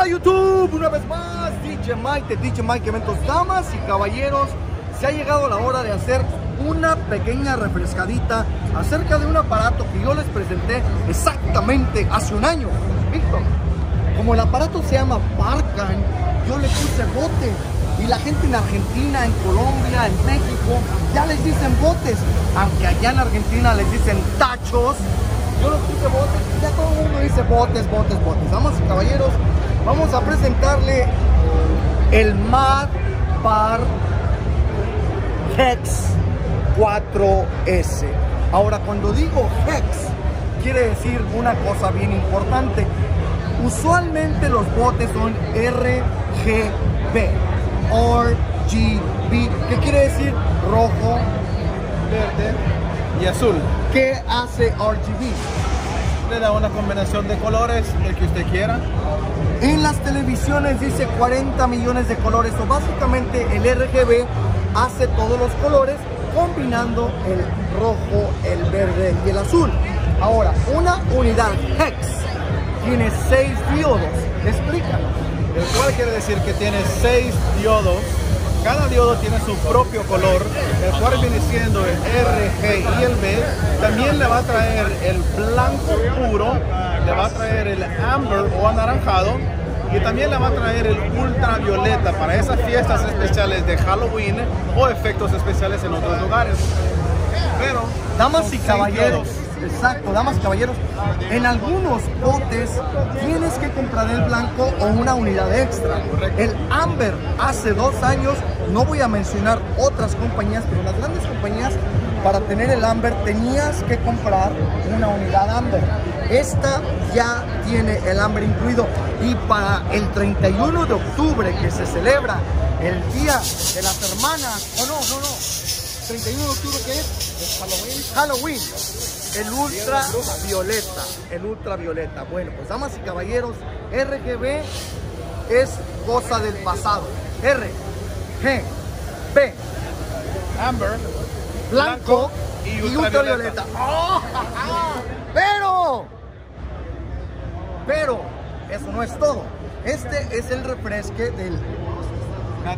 Hola YouTube, una vez más, DJ Mike de DJ Mike Eventos, damas y caballeros, se ha llegado la hora de hacer una pequeña refrescadita acerca de un aparato que yo les presenté exactamente hace un año. Víctor, como el aparato se llama Parkan, yo le puse bote. Y la gente en Argentina, en Colombia, en México, ya les dicen botes, aunque allá en Argentina les dicen tachos, yo les puse botes. Ya todo el mundo dice botes, botes, botes. Damas y caballeros, vamos a presentarle el Mad Par Hex 4S. Ahora, cuando digo Hex, quiere decir una cosa bien importante. Usualmente los botes son RGB, RGB, ¿qué quiere decir? Rojo, verde y azul. ¿Qué hace RGB? Le da una combinación de colores, el que usted quiera. En las televisiones dice 40 millones de colores, o básicamente el RGB hace todos los colores combinando el rojo, el verde y el azul. Ahora, una unidad Hex tiene 6 diodos. Explícalo. El cual quiere decir que tiene 6 diodos. Cada diodo tiene su propio color, el cual viene siendo el R, G y el B. También le va a traer el blanco puro, le va a traer el amber o anaranjado y también le va a traer el ultravioleta para esas fiestas especiales de Halloween o efectos especiales en otros lugares. Pero, damas y caballeros, exacto, damas y caballeros, en algunos botes tienes que comprar el blanco o una unidad extra. El Amber hace dos años, no voy a mencionar otras compañías, pero las grandes compañías para tener el Amber tenías que comprar una unidad Amber. Esta ya tiene el Amber incluido y para el 31 de octubre que se celebra el Día de las Hermanas, o no, no, no, 31 de octubre que es? Halloween. Halloween. El ultravioleta, el ultravioleta. Bueno, pues damas y caballeros, RGB es cosa del pasado. R, G, B, Amber, blanco, y ultravioleta. ¡Oh! Pero, pero, eso no es todo. Este es el refresque de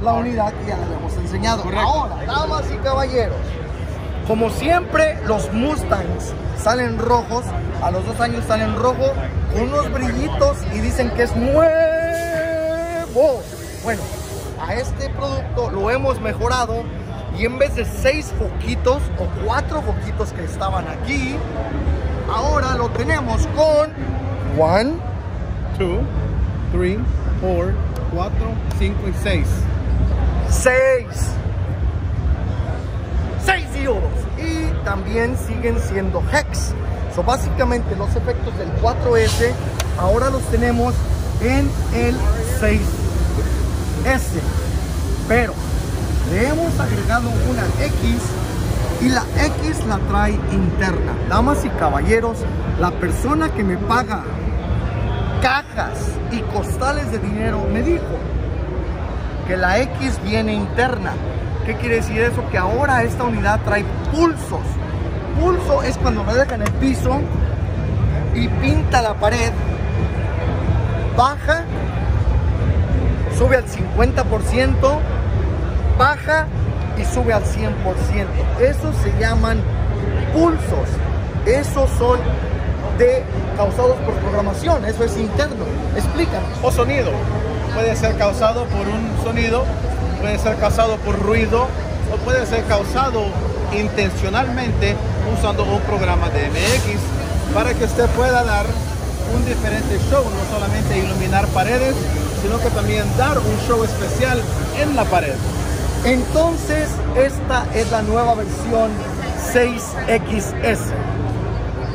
la unidad que ya les hemos enseñado. Correcto. Ahora, damas y caballeros, como siempre, los Mustangs salen rojos, a los dos años salen rojo, con unos brillitos y dicen que es nuevo. Bueno, a este producto lo hemos mejorado y en vez de seis foquitos o cuatro foquitos que estaban aquí, ahora lo tenemos con one, 2, 3, 4, 4, 5 y 6. seis, seis diodos y también siguen siendo hex. So, básicamente los efectos del 4S ahora los tenemos en el 6S. Pero le hemos agregado una X y la X la trae interna. Damas y caballeros, la persona que me paga cajas y costales de dinero me dijo que la X viene interna. ¿Qué quiere decir eso? Que ahora esta unidad trae pulsos. Pulso es cuando me deja en el piso y pinta la pared, baja, sube al 50%, baja y sube al 100%. Esos se llaman pulsos. Esos son de causados por programación, eso es interno. Explícanos. O sonido. Puede ser causado por un sonido, puede ser causado por ruido o puede ser causado intencionalmente usando un programa de MX para que usted pueda dar un diferente show, no solamente iluminar paredes, sino que también dar un show especial en la pared. Entonces, esta es la nueva versión 6XS.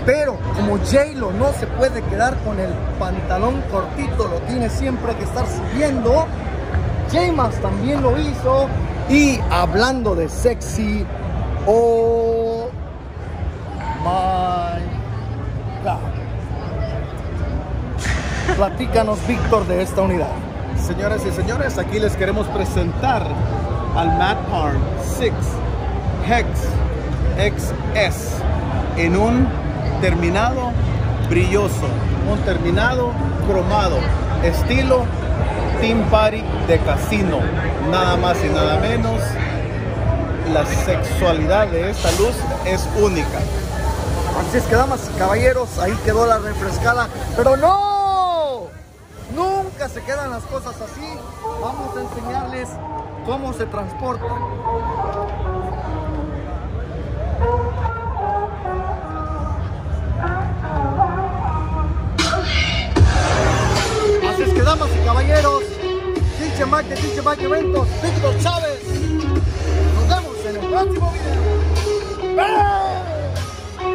Pero como J-Lo no se puede quedar con el pantalón cortito, lo tiene siempre que estar subiendo, J-Max también lo hizo. Y hablando de sexy, oh my God. Platícanos, Víctor, de esta unidad. Señoras y señores, aquí les queremos presentar al Mad Arm 6 Hex XS en un terminado brilloso un terminado cromado, estilo Team Party de casino. Nada más y nada menos. La sexualidad de esta luz es única. Así es que, damas y caballeros, ahí quedó la refrescada. ¡Pero no! Se quedan las cosas así. Vamos a enseñarles cómo se transporta. Así es que, damas y caballeros, Pinche Mike de Pinche Mike Eventos, Víctor Chávez. Nos vemos en el próximo video.